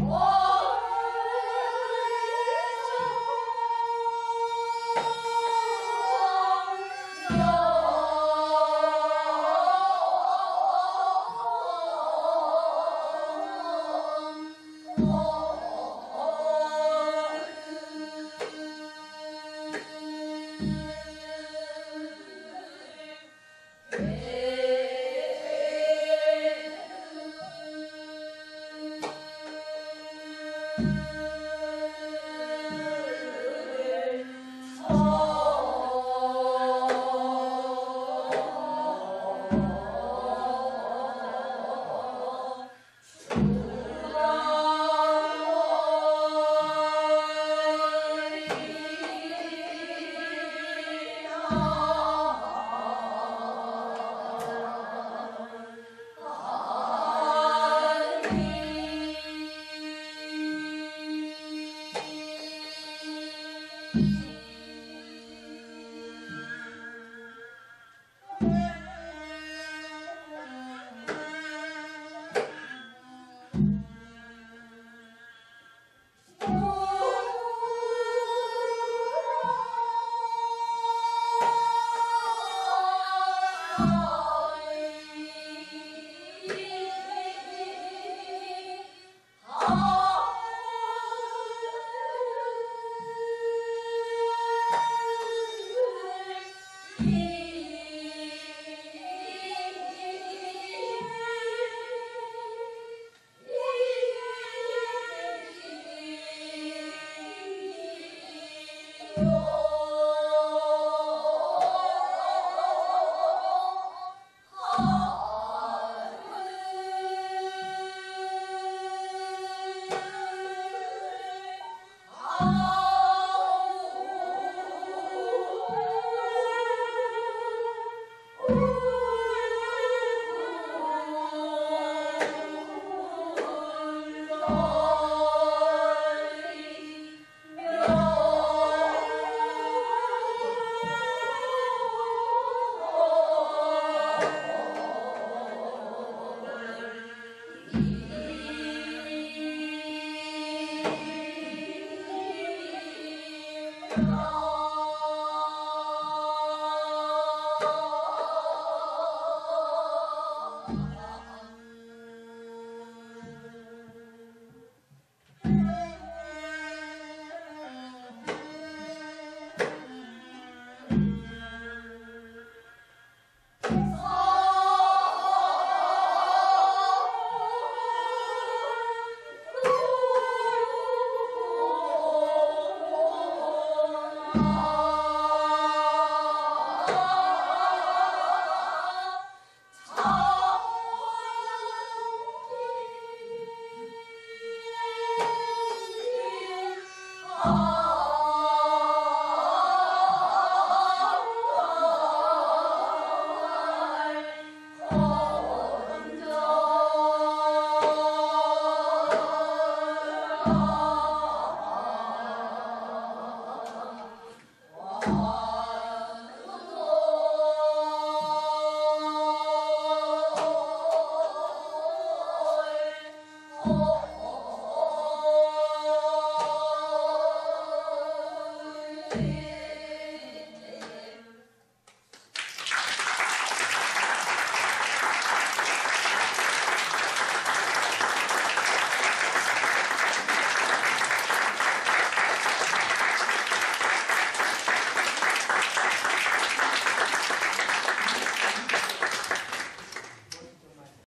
우! 对。